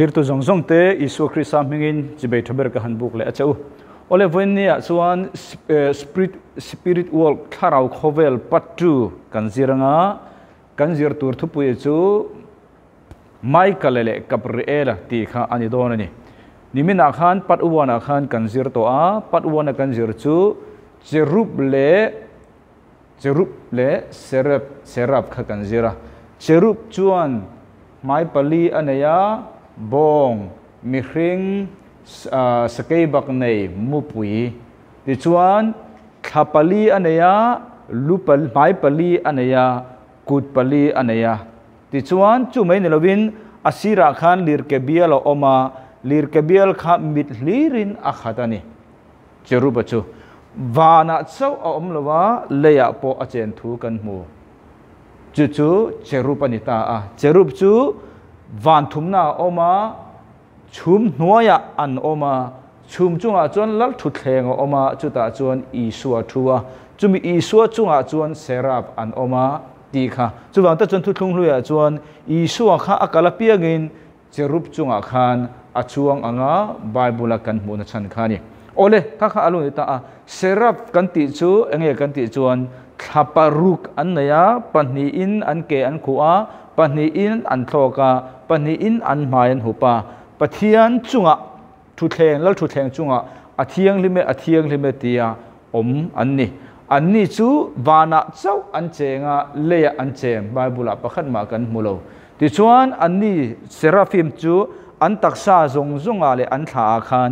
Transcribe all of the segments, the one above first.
thlir tu zong zong te isu krista mingin jibe thaber ka han buk le achau ole voin nia chuan spirit spirit world tharau khovel patu kan ziranga kan zir tur thu pui chu mai kalele kapri era ti kha ani don ani nimina khan pat uwana khan kan zir to a pat uwana kan zir chu cherub le cherub le serap serap kha kan zira. Cherub chuan mai pali anaya bong mi hring sakei bak nei mupui ti chuan thapali anaya lupal mai pali anaya kut pali anaya ti chuan chu mai nelovin asira khan lir ke bial oma lir ke bial kha mit lirin a khatani cheruba chu vana chau a om lova leya po a chen thu kan mu chu chu cherupa ni ta a cherup chu วันทุมนาออมาชุมหัวยาอันออมาชุมจุงอาจวนลัลทุดแทงออมาจุดอาจวนอีสัวทัวจุมีอีสัวจุงอาจวนเซรับอันออมาดีค่ะจุดวันตะจนทุดลุงลุยอาจวนอีสัวค่ะอากาลเปียกินเจรูปจุงอาคันอาจวงอ่างาไบบุลกันมูนชันคานีโอเล่ข้าข้าอารมณ์ตาเซรับกันติจูเอ็งเอกันติจวนขับปารุกอันเนียปันนีอินอันเกอันขัว ปนีอินอันโทกาปนีอินอันหมายหุปาปะเทียนจุงะทุเทงแล้วทุเทงจุงะอเทียงลิเมอเทียงลิเมตียอมอันนี้อันนี้จูวานะเจ้าอันเจงะเลียอันเจมไบบุลาประคันมากันมุโลดิชวนอันนี้เซราฟิมจูอันตักซาจงจงอะไรอันถาคัน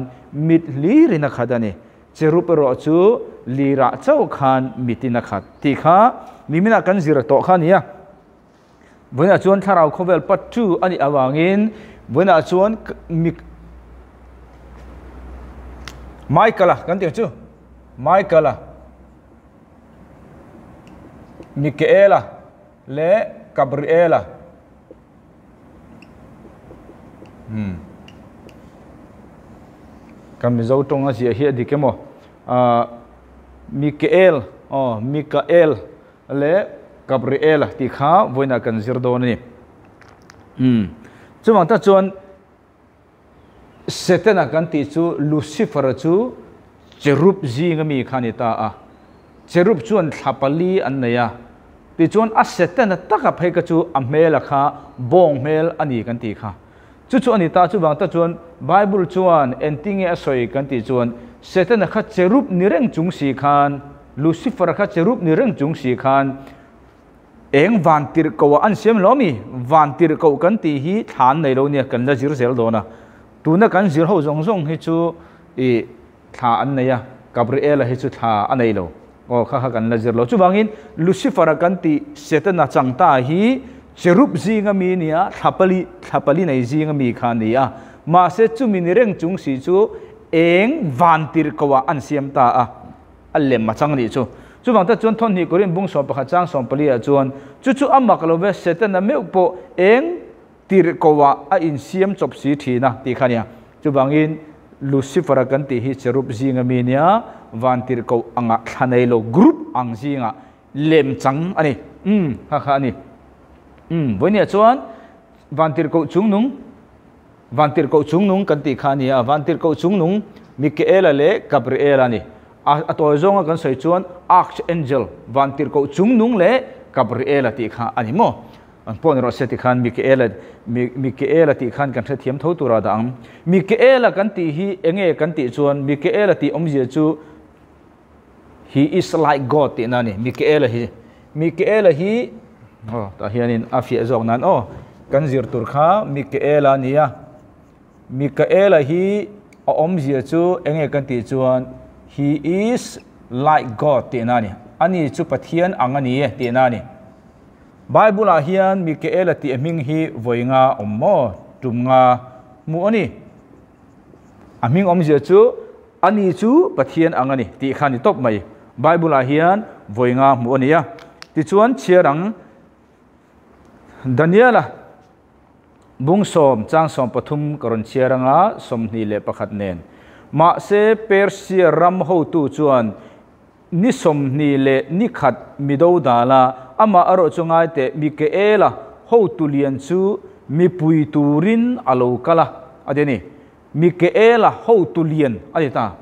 มิดลีรินักขัดนี่เจรูปโรอจูลีระเจ้าคันมิตินักขัดที่ข้ามีมินักันจิรโตข้านี้ buna chuan tharau khovel pat tu ani awangin nãy chuan mi Michael kan tiếng chu? Michael Michaela le Gabriel hmm. Kan mi zo tong a gì hi di cái a ah, Michael oh Michael le Gabriela ti kha voina kan zir do ni. Hmm. Chúng ta chuan, setena kan ti chu lucifer chu cherub zinga mi khani ta a. Cherub chuan thapali an neya ti chuan a setena taka phei ka chu a mela kha, bong mel ani kan ti kha. Chu chu ani ta, chu wang ta chuan, bible chuan enting e soi kan ti chuan, setena kha cherub nireng chung si khan, lucifer kha cherub nireng chung si khan eng van tir ko an sem lomi, van tir ko kan ti hi than nei lo ne kan la jir zel do na. Tuna kan jir ho zong zong hi chu e tha an nei ya gabriel hi chu tha an nei lo. O, kha kha kan la jir lo. Chu bangin, lucifer kan ti satan chang ta hi, cherub ji nga mi ni nia thapali thapali nei ji nga mi kha ni a. Ma se chu mi ni reng chung si chu, eng van tir ko an siam ta a. Allem ma chang ni chu chu wang ta chuan thon hi korin bung som pakha chang som pali a chuan chu chu amma kalo ve setan na meu po eng tir kowa a in siam chop si thina ti khania chu wangin lucifer kan ti hi cherup zinga mi nia van tir ko anga thanei lo group ang zinga. Lem chang ani. Um ha kha ani. Hmm, um voinia chuan, van tir ko chung nung. Van tir ko chung nung kan ti khania van tir ko chung nung Michaela le Gabriela ni a toy zonga kan soi chuan archangel van tir ko chung nung le gabriel ati kha ani mo. An pon ro seti khan mikael mikael ati khan kan thiam tho tura da ang. Mikael kan ti hi, enge kan ti chuan mikael ati om je chu, he is like god ti nani mikael hi mikael hi oh ta hianin afia zong nan oh kan zir tur kha mikael ania mikael hi om je chu, enge kan ti chuan he is like god ti na ni. Ani chu pathian angani ti na ni. Bible a hian mikaela ti aming hi voinga ommo tumnga mu ani. Aming om je chu ani chu pathian angani ti khani top mai. Bible a hian voinga mu ani ya. Ti chuan chiarang daniela bung som chang som pathum karon chiaranga somni le pakhat nen ma se persia ram ho tu chuan ni som ni le ni khat mido dala ama aro chungai te mi ke ela ho tu lian chu, mi pui turin alo kala adeni mi ke ela ho tu lian. Adita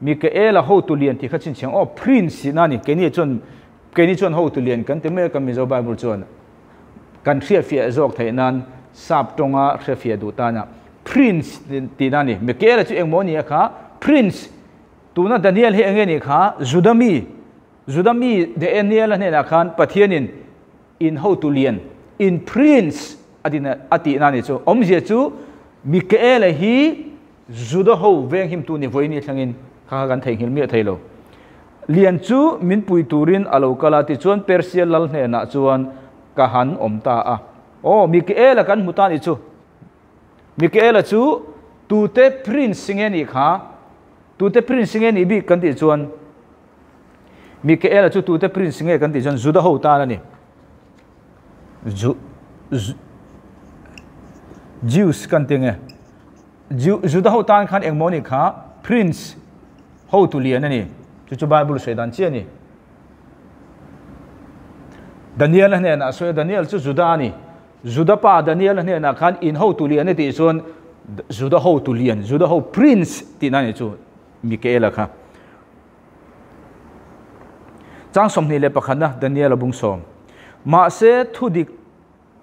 mi ke ela ho tu lian ti khachin chang o, prince na ni, ke ni chon ke ni chon ho tu lian kan te me ka mi zo bible chon kan thia fia zok thainan sap tonga thia fia du ta na prince ti na ni me kera chu eng mo ni kha, prince. Tu na daniel he engeni kha judami judami de daniel ne na khan pathianin in ho tu lian in prince adina ati na ni chu. Om je chu mikael hi judo ho veng him tu ni voini thangin kha gan thei hil mi thailo lian chu min pui turin alo kala ti chuan persia lal hne na chuan kahan omta ta a. O mikael kan muta ni chu mikael chu tu te prince singe ni kha tu te prince singe ni bi kan ti chuan. Mikael chu tu te prince singe kan ti chuan. Juda ho ta la ni. Zu Jews kan tinge da ho tan khan eng moni kha prince ho tu lian ani chu chu bible se dan chi ani Daniel ne na so Daniel chu Juda ani Juda pa Daniel hne na khan, in ho tu lian ti chon Juda ho tu lian Juda ho prince ti na ni chu Mikaela kha. Chang som ni le pakhan na, Daniel bung som. Ma se thu dik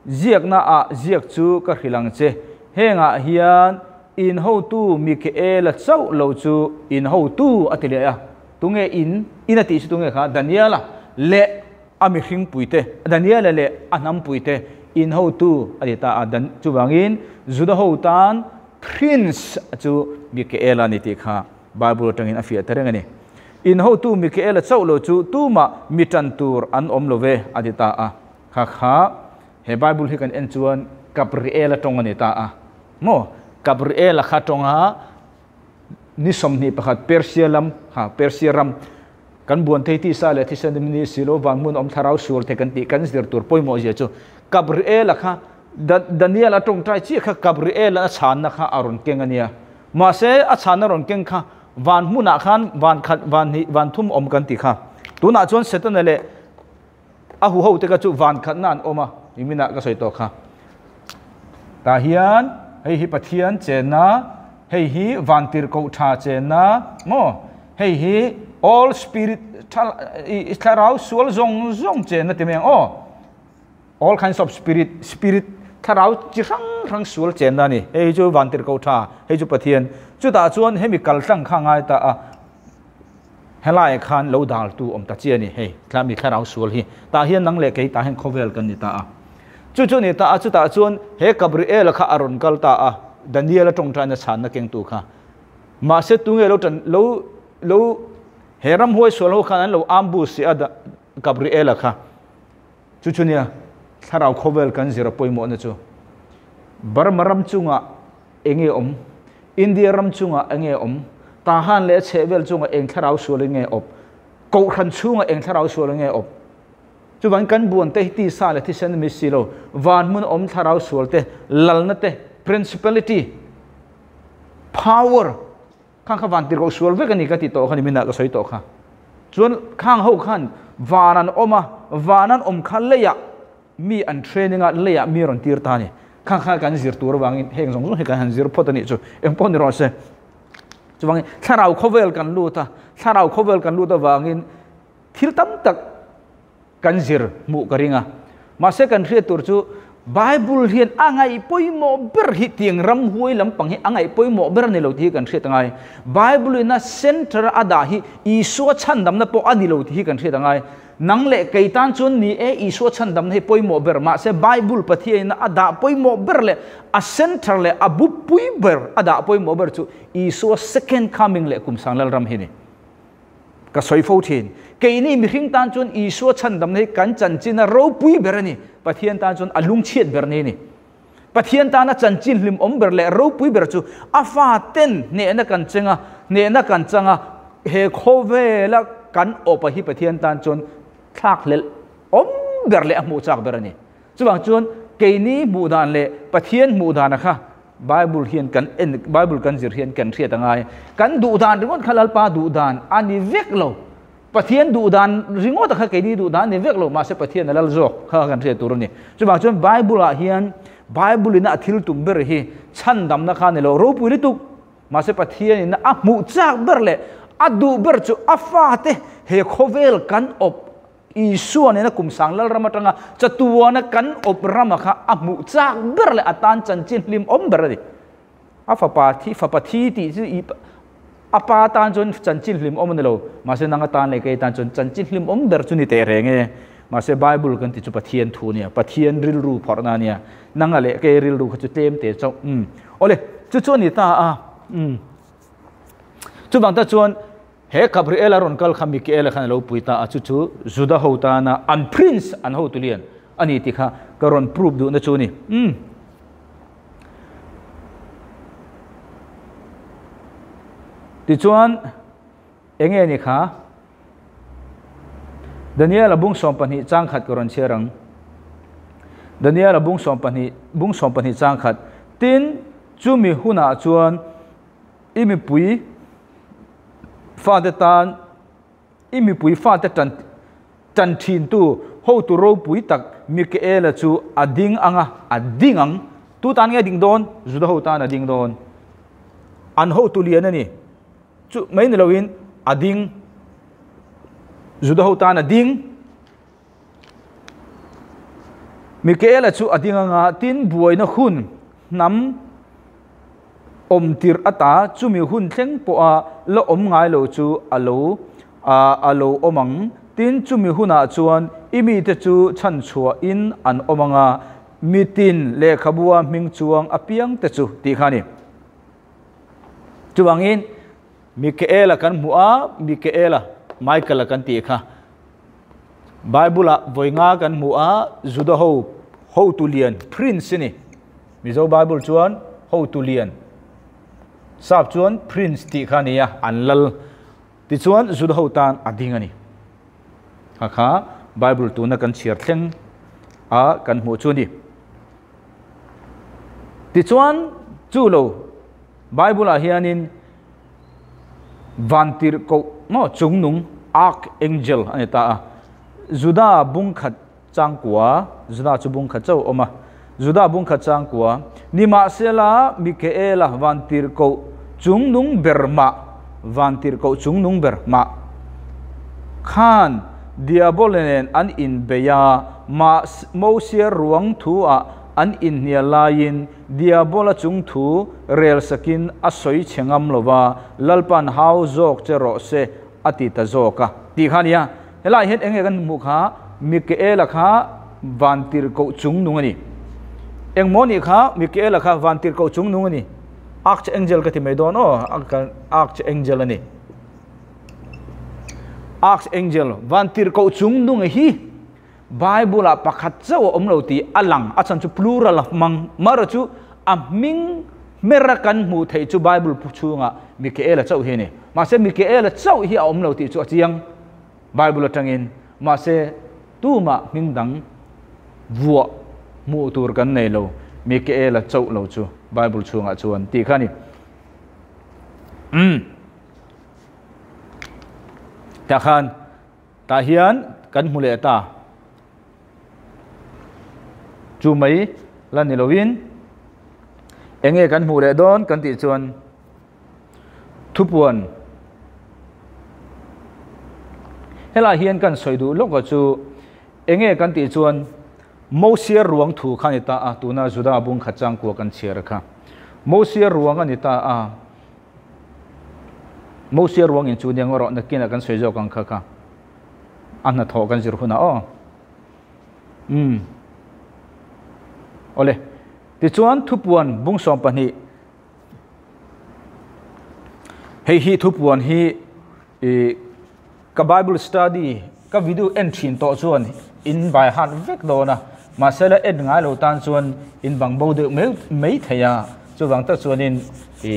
ziak na a ziak chu ka khilang che. Henga hian, in ho tu mi chau lo chu, in ho tu atile ya tunge in, ina ti chu tunge kha Daniel le ami hring puite Daniel le anam puite in ho tu adita adan chu wangin zuda ho tan prince chu mi ke ela ni ti kha bible tangin afia terengani in ho tu mi ke ela chau lo chu tu ma mitan tur an om lo ve adita a. Kha kha he bible hi kan en chuan gabriel atong ani ta a. Mo gabriel kha tong ha ni som ni pakhat persia lam ha persia ram. Kan buan thei ti sa le thi san ni silo van mun om tharau sur the kan ti kan zir tur poi mo je chu gabriel kha daniel atong trai chi kha gabriel a chan na kha arun keng ania ma se a chan Arun keng kha van mu na khan van khat van ni van thum om kan ti kha tu na chuan setan le a hu ho te ka chu van khat nan oma imina ka soi to kha ta hian hei hi pathian che na hei hi van tir ko tha che na ngo hei hi all spirit tharau sual zong zong che na timeng o all kinds of spirit spirit tharau chi rang rang sul chen na ni hei chu vantir ko tha hei chu pathian chu ta chuan hemi kal sang kha ngai ta a helai khan lo dal tu om ta chi ani hei tlami tharau sul hi ta hian nang le ke ta hen khovel kan ni ta a chu chu ni ta a chu ta chuan he gabriel kha aron kal ta a daniel tong tran na chan na keng tu kha ma se tu nge lo tan lo lo heram hoi so ho khan lo ambu si ada gabriel kha chu chu nia tharau khovel kan zira poi mo na chu bar maram chunga enge om, india ram chunga enge om, tahan le chevel chunga eng tharau so le nge op ko khan chunga eng tharau so le nge op. Chu van kan buan te ti sa le thi sen mi si lo, van mun om tharau sual te lal na te principality, power. Khang kha van tir ko sual ve kan ni ka ti to khan mi na ka soi to kha. Chuan khang ho khan, vanan oma, vanan om khan le ya mi an training at le ya mi ron tir tani. Khang kha kan zir tur wangin, heng zong zong he kan zir pot ni chu. Em pon ro se. Chu wangin, tharau khovel kan lu ta. Tharau khovel kan lu ta wangin. Thil tam tak kan zir mu karinga ma se kan hriat tur chu, bible hian angai poimo ber hi tiang ram huai lam pang hi angai poimo ber ni lo thi kan hriat ngai bible na center ada hi isu chan dam na po ani lo thi kan hriat ngai nang le kei tan chun ni e isu chan dam hi poimo ber. Ma se bible pathi na ada poimo ber le a center le abu pui ber ada poimo ber chu. Isu second coming le kum sang lal ram hi ni ka soi fo thin. Ke ni mi hring tan chun i so chan dam nei kan chan chin na ro pui ber ni pathian tan chun alung chiet ber ni ni. Pathian ta na chan chin lim om ber le ro pui ber chu. Afa ten ne na kan chenga ne na kan changa. He kho ve la kan opa hi pathian tan chun ทากเลอมเบรเลอมูจากเบรนี่จุบังจวนเกนี้มูดานเลปะเทียนมูดานนะคะไบเบิลเฮียนกันเอ็นบเบิลกันจิเฮียนกันเทียตังไงกันดูดานริงอนขลัลปาดูดานอันนี้เวกโลปะเทียนดูดานริงอนตะขะเกนี้ดูดานนี่เวกโลมาเสปะเทียนนั่นละจอกข้ากันเทียตัวนี้จุบังจวนไบเบิลอะเฮียนไบเบิลน่ะทิลตุมเบรฮีชันดำนะคะนี่ยเรารูปุริตุกมาเสปะเทียนน่ะอะมูจากเบรเลอะดูเบรจุอัฟฟาเตเฮโคเวลกันอบ isu ane nak kumsang lal ramat nga catuwa kan op ramak ha amu. Cak berle atan cincin lim om berle apa pati apa pati ti apa tan jun cincin lim om nelo masih nang atan lekai tan jun cincin lim om ber juni terenge masih bible kan ti cepat hian tu nia pat hian ril ru por na nia. Nang ale kai ril ru kacu tem te cok um mm. oleh cucu ni ta ah um mm. cuba tak cuan he gabriel ron kal khami ke ele khan lo puita a chu chu. Juda ho ta na an prince an ho tulian ani ti kha karon proof du na chu ni. Um ti chuan enge ni kha. Daniel abung som pani chang khat koron cherang Daniel abung som pani bung som pani chang khat. Tin chumi huna chuan imi pui fa de tan imi pui fa te tan tan thin tu ho tu ro pui tak mi ke ela chu ading anga adingang tu tan nge ding don zu ho tan ading don an ho tu lian ani chu mai ni loin ading da ho ta na ding. Mikaela chu ading anga tin buai na hun nam om tir ata chumi hun thleng po a lo om ngai lo chu, alo. A, alo omang. Tin chumi huna chuan, imi te chu chan chua in an omanga mitin le khabua ming chuang apiang te chu. Ti khani chuwangin Mikaela e kan mua Mikaela e Michael kan ti kha. Bible voinga kan mu a ho ho tulian prince ni. Mizo Bible chuan ho tulian sap chuan prince ti kha ni ya anlal ti chuan juda ho tan ading ani kha kha, Bible tu na kan chiar thleng a kan mu chu ni. Ti chuan chu lo Bible a hianin vantir ko no chung nung archangel ani ta juda bung khat chang kwa juda chu bung khat chau oma juda bung khat chang kwa nima sela mikaela e vantir ko chung nung berma vantir ko chung nung berma khan, diabolenen an in beya, ma mosia ruang thu a, an in nia lain diabola chung thu, rel sakin asoi chengam lova lalpan hau jok che ro se ati ta zoka ti khania helai het enge kan mu kha e kha vantir ko chung nungani eng moni kha mi ke la kha vantir ko chung nu ni. Ak angel ka ti me don o ak ak angel ani. Ak angel vantir ko chung nu hi. Bible la pakhat cho om lo ti alang. A chan chu plural of mang mar chu a ming merakan mu thei chu bible pu chu nga mi ke la chau hi ni. Ma se mi ke la chau hi om lo ti chu chiang. Bible la ma se tu ma ming dang vuo. Mu tur kan nei lo mi ke la chau lo chu. Bible chunga chuan. Ti khani. Um ta khan. Ta hian kan mu ta. Chu mai lan ni lovin enge kan mu don kan ti chuan. Thupuan. Hela hian kan soidu lok chu. Enge kan ti chuan mosia ruang thu khan ita a ah, tuna juda bung khachang ko kan chiar kha mosia ruang an ita a ah, mosia ruang in chu niang ro na kin kan soijo kan kha kha. Anna tho kan jir huna o oh. um hmm. ole. Ti chuan thupuan bung som pani hei hi thupuan hi e ka bible study, ka video entry to chuan in by heart vek do na. มาเสร็จเอ็ดงายเราตานส่วนอินบังบูดึกไม่ไม่เทียส่วนตัดส่วนอินอี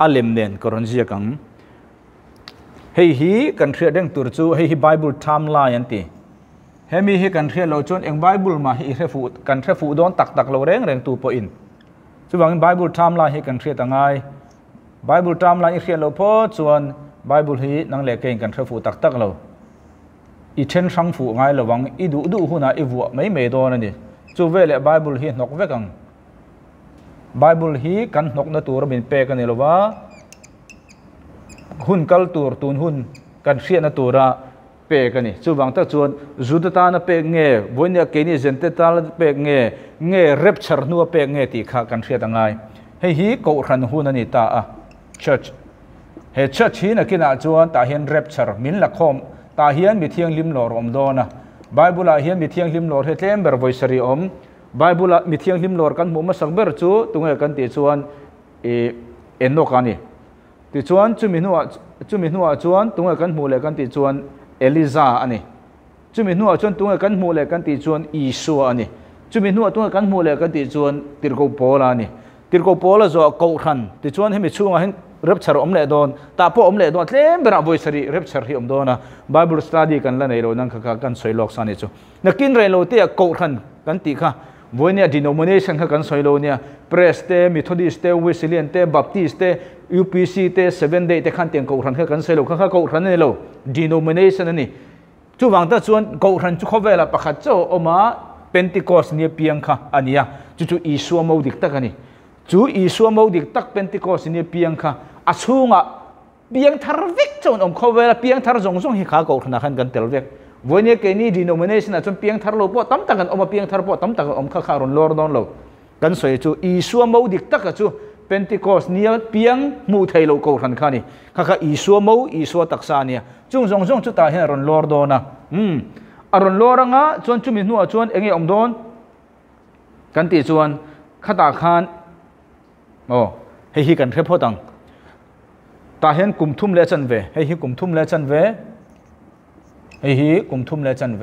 อัลเลมเดนกรณียกังเฮ้ยฮีกันเทียดเด้งตุรจูเฮ้ยฮีไบเบิลทามไลน์ยันตีเฮมีเฮีกันเทียเราชนเองไบเบิลมาเฮีเรฟูกันเรฟูโดนตักตักเราเร่งเร่งตูปอินส่วนอินไบเบิลทาม์ไลเฮีกันเทียต่างไงไบเบิลทาม์ไลน์เรียดเราพอส่วนไบเบิลฮีนังเล็กเก่งกันเทรฟูตักตักเรา อีเช่นสังฟูง่ายระวังอีดูดูหุ่นอีวัวไม่เมดอนั่นนี่จู่เวลาไบเบิลฮีนกเวกังไบเบิลฮีกันนกนัตัวเป็นเปกันเลยว่าหุ่นกัลตัวตุนหุ่นกันเสียนตัวระเปกันนี่จู่วังตะจวนจุดตานเปกเงยบนยาเกนี่จันเตตาลเปกเงยเงยเร็บชรนัวเปกเงยตีขากันเสียต่างไงให้ฮีกูรันหุ่นนั่นนี่ตาอะเชิดเฮเชิดชี้นักกินอาจวนตาเห็นเร็บชรมินละคอม ta hian mi thiang lim lor om do na bible à, a hian mi thiang lim lor he tlem ber sari om. Bible à, a mi thiang lim lor kan mu ma sak ber chu tunga kan ti chuan e enok ani ti chuan chu mi nuwa à, chu mi nuwa chuan tunga kan mu le kan ti chuan eliza ani chu mi nuwa chuan tunga kan mu le kan ti chuan isua ani chu mi nuwa tunga kan mu le kan ti chuan tirko pola ani tirko pola zo ko khan ti chuan hemi chunga รับชารอมเลดอนตาพ่ออมเลดอนเล่มเป็นอะไรสิรับชาร์ที่อมดอนะ Bible study กันละในเรานั่งข้ากันสวยลอกสานิจูนักินเรโลเตียกูรันกันติค่ะวันนี้ denomination ข้ากันสวยโลเนี่ยเพรสเตมิทอดิสเตวิสเลียนเตบัพติสเตยูพีซีเตเซเว่นเดย์เตขันเตียงกูขันข้ากันสวยโลข้ากูขันในโล denomination นี่จู่วังตาชวนกูขันจู่เขาเวลาประคัตเจ้าออกมาเป็นติคอสเนี่ยเพียงค่ะอันนี้จู่จู่อิสวามาดิกตะกันนี่ chú ý xua mâu đi tắc Pentecost ni piang kha. À piang thar vek chon om kho vela piang thar zong zong hi kha ko thana khan gan tel vek voine ke ni denomination a chon piang thar lo po tam tak an om piang thar po tam tak om kha kha ron lor don lo gan soi chu mâu đi tắc tak chu Pentecost ni piang mu thai lo ko khan kha ni kha kha ý xua mâu, ý xua tak sa ni chung zong zong chu ta hen ron lor don na à. hm aron à, loranga chon chu mi nu a chon enge om don kan ti chuan khata khan โอ้ให้ฮีกันเทพอตังตาเห็นกลุ่มทุ่มเลชันเวให้ฮีกลุ่มทุ่มเลชันเวให้ฮีกลุ่มทุ่มเลชันเว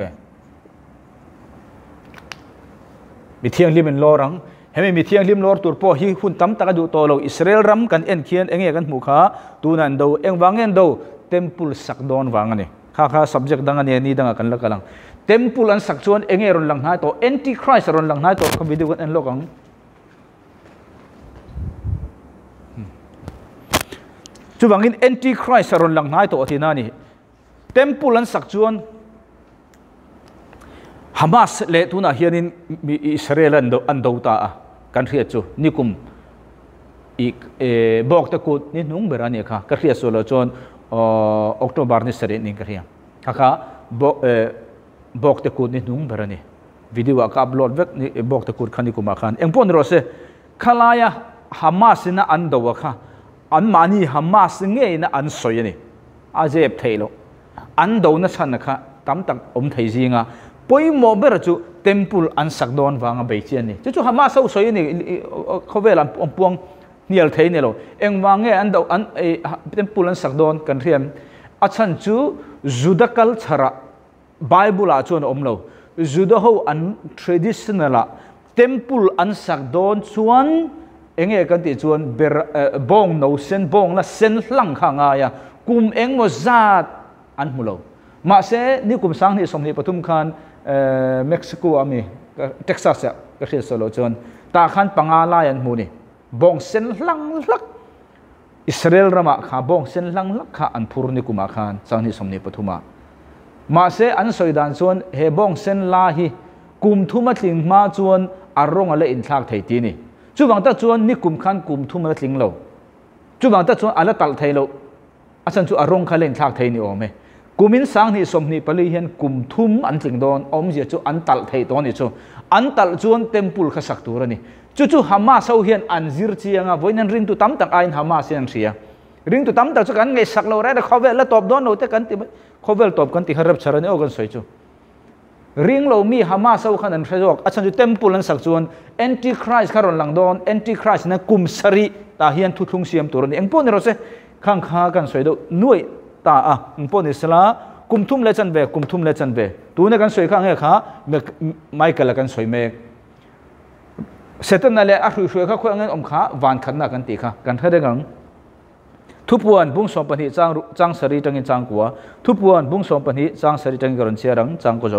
มีเที่ยงริมเป็นโลรังเห้ยมีเที่ยงริมโลตัวพ่อฮีคุณตั้มตะกัดูตัวเราอิสราเอลรำกันเอ็นเคียนเอ็งเอกันหมู่ขาตูนันโดเอ็งวังเอ็นโดเต็มปุลสักดอนวังอันนี้ข้าข้า subject ดังอันนี้นี่ดังกันละกันลังเต็มปุลันสักชวนเอ็งเอรุนหลังหายตัว antichrist รุนหลังหายตัวคำวิธีกันเอ็นโลกัง chu wangin anti christ ron lang nai to athina ni. Temple an sak chuan hamas le tuna hianin israel an do an do ta a. Kan hriat chu. Nikum i e bok ta kut. Ni nung berani kha. Ka hriat so lo chon october ni sare ni ka hria kha kha bok ta kut ni nung berani video ka upload vek ni bok ta kut khani kuma khan engpon ro se khalaya hamas na an do kha an mani hamas nghe na an soi ni a jep thailo an do na san kha tam tak om thei zinga poi mo ber chu temple an sak don wanga be chi ni chu chu hamas so soi ni khovel an om puang nial thei ne lo eng nghe an do an temple an sak don kan riam a chan chu judakal chara bible a chon om lo judaho an traditional temple an sak don chuan enge kan ti chuan ber eh, bong no, sen bong la sen hlang kha nga ya. Kum eng mo zat an mulo ma se ni kum sang ni som ni pathum khan eh, mexico ami eh, texas ya ka khil solo chuan. Ta khan panga la yan mu ni. Bong sen hlang lak israel rama kha, bong sen hlang lak kha an phur ni kuma khan, sang ni som ni pathuma ma se an soidan chuan, he bong sen la hi. Kum thuma tling ma chuan arong ale in thak thei ti ni chú vàng ta chuan ni kum khan kum thu mà tling lo chú vàng ta chuan ala tal thei lo a chan chu arong kha len thak thei ni ome kumin sang ni som ni pali hian kum thum an tling don om je chu an tal thei don ni chu an tal chuan temple kha sak tur ani chu chu hama sau hian an zir chianga voinan ring tu tam tak ain hama sian ria ring tu tam tak chu kan ngai sak lo ra da khovel la top don lo te kan ti khovel top kan ti harap charani ogan soi chu ริงเรามีฮามาสเอาขันนั้นใช่จอกอาจารย์จะเต็มปุลันสักจวนแอนติคริสขารอนหลังดอนแอนติคริสนั้นกุมสรีตาเฮียนทุทุงเสียมตัวนี้เองปุ่นเราเสข้างข้ากันสวยดูนุ่ยตาอะเองปุ่นอิสลากุมทุ่มเลจันเบกุมทุ่มเลจันเบตัวนี้กันสวยข้างเอกฮะไม่กันละกันสวยเมกเสร็จนั้นเลยอะสวยเขาคุยเงินอมข้าวานขันนักกันตีข้ากันเท่าเด็กกัน ทุพวนบุ้งสมปนิจังจังสรีจังอินจังกัวทุพวนบุ้งสมปนิจังสรีจังกรนเชียรังจังก็จะ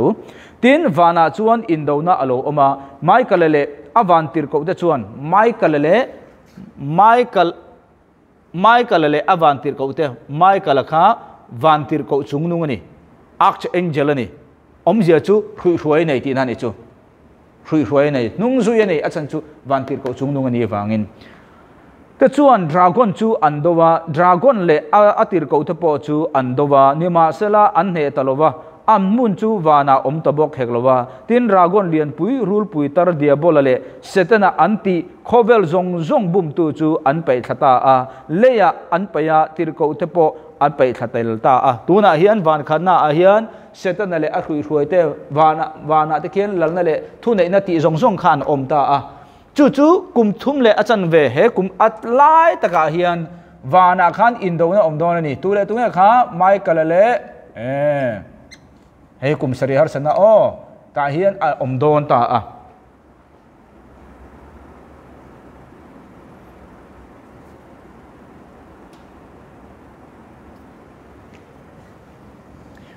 ตินวานาจวนอินโดนาอโลอมาไมเคิลเล่อวันติรกอดจวนไมเคิลเล่ไมเคิลไมเคิลเล่อวันติรกอดไมเคิลข้าวันติรกอดจุงนุงนี่อักเอ็นเจลนี่อมเจ้าจูคุยรวยในที่นั่นนี่จูคุยรวยในนุ่งซุยในอาจารย์จูวันติรกอดจุงนุงนี่ฟังอิน te chuan dragon chu andowa dragon le atir ko te po chu andowa nima sela an ne talova am mun chu wana om to bok heklowa tin ragon lian pui rul pui tar dia bolale setana anti khovel zong zong bum tu chu an pai thata a leya an paya tir ko te po an pai thatel ta a tuna hian van khana a hian setana le a hrui hrui te wana wana te kian lalna le thu nei na ti zong zong khan om ta a chu chu kum thum le achan ve he kum at lai taka hian wana khan indo na om don ni. Tu le tu nga kha, mai kala le eh e. hei kum sari har sana o. Ta hian a om don ta a.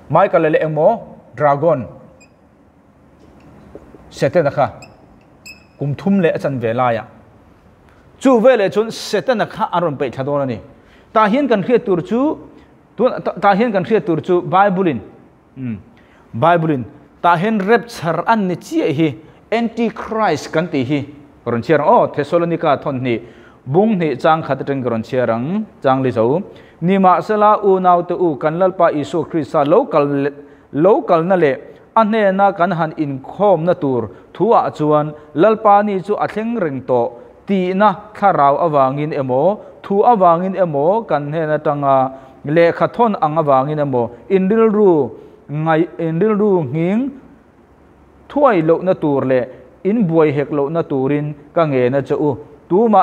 Michael lele emo, dragon. Sete na kha. กุมทุ่มเละจันเวลายะจู่เวลจนเสร็จนักข้าอารมณ์ไปชัดวันนี้ตาเห็นกันเครียดตัวจู่ตัวตาเห็นกันเครียดตัวจู่ไบเบิลินไบเบิลินตาเห็นเร็บชารันนี่เจียฮีแอนติคริสกันตีฮีกรณเชียรังโอ้เทสโลนิกาทนนี่บุ้งนี่จางขัดจังกรณเชียรังจางลิโซนี่มาสลาอูนาวตูกันลลปาอิโซคริสซาโลกัลโลกัลนั่นแหละอันเนน่ากันหันอินคอมนัตูร์ ทั่วจวนลลปานีจูอัดเชงเร่งโตตีนะข้าราวอวางินเอโมทูอวางินเอโมกันเฮนตังอาเลขทนอังอวางินเอโมอินดิลรูไงอินดิลรูหิงถ้วยโลนตูรเลอินบวยเฮกโลนตูรินกังเงนะจูตูมา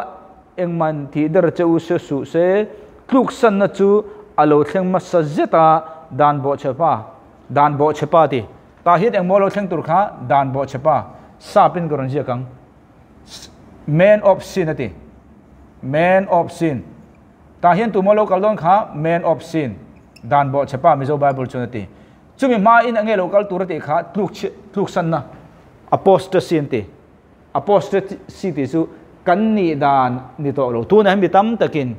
เอ็งมันที่เดรจูเสสุเสลุกสันนจูอโลเชงมาสเจตาดานโบเชปาดานโบเชปาตีตาฮิตเอ็งโมโลเชงตุรคาดานโบเชปา sapin goron je kang man of sin ati. Man of sin. Ta hian tu molo kal don kha, man of sin. Dan bo chepa mizo bible chunati chumi ma in ange local turate kha tluk tluk san na. Apostasy te apostasy ti su, kan ni dan ni to lo. Tu na mi tam takin.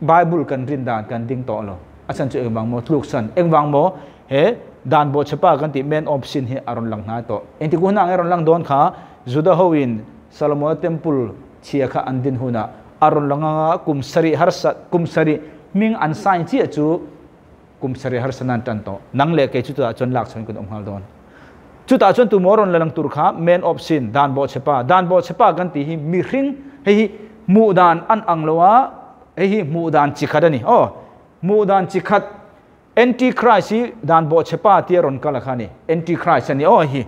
Bible kan rin dan kan ding to lo. Achan chu eng bang mo tluk san. Eng bang mo, he dan bo chapa kan ti men of sin he aron lang na to enti ku na aron lang don kha juda hoin salomon temple chia kha andin huna aron langa kum sari har kum sari ming an sai chi chu kum sari har sanan tan to nang le ke chu ta chon lak chon kun om hal don chu ta chon tu moron lang tur kha men of sin dan bo chepa dan bo chepa gan ti hi mi hring hei mu dan an ang lowa hei mu dan chi khadani oh mu dan chi khat Antichrist, hi dan bo chepa ti ron kala khani Antichrist ani oh hi.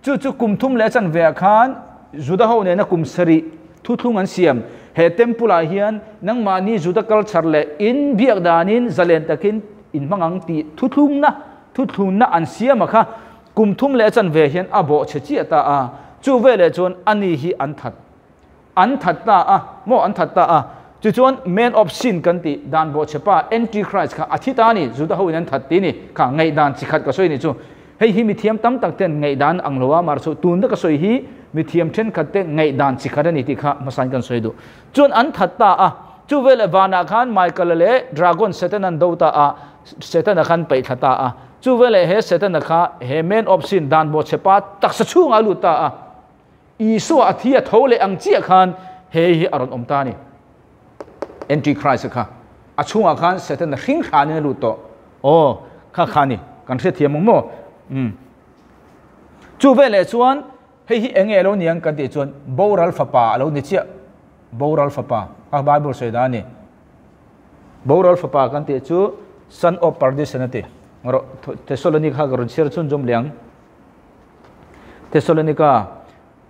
Chu chu kum thum le chan ve khan juda ho ne na kum sari. Thu thung an siam. He tempula hian nang mani juda culture le in biak danin zalen takin in mangang ti thu thung na thu thung na an siam kha. Kum thum le chan ve hian a bo che chi ta a. Chu ve le chon ani hi an that. An that ta a mo an that ta a. จุดจวน man of sin กันติดานบอเชป้า antichrist ค่ะอธิตานี่จุดเดียวนั้นถัดตีนี่ค่ะไงดานสิขัดก็สวยนี่จู่ให้หิมิเทียมตั้มตักเต้นไงดานอังลัวมาสุตุนตะก็สวยหิมิเทียมเช่นขัดเต้นไงดานสิขัดนี่ที่ค่ะมาสั่งกันสวยดูจวนอันถัดตาอะจู่เวลวานาคันไมเคิลเล่ดราก้อนเซตันันดูตาอะเซตันคันไปถัดตาอะจู่เวลเฮเซตันค่ะเฮ man of sin ดานบอเชป้าตักสชูงอาลุตาอะอีสัวอธิยาทเลอังเจียคันเฮฮิอารอนอมตานี่ ring kha ne lu to o kha kha ni kan se thiam mo um chu vele chuan hei hi enge lo niang kan ti chuan boral fa pa lo ni chia boral fa pa ka bible se da ni boral fa pa kan ti chu son of perdition ate ngoro thessalonica garon sir chun jom liang thessalonica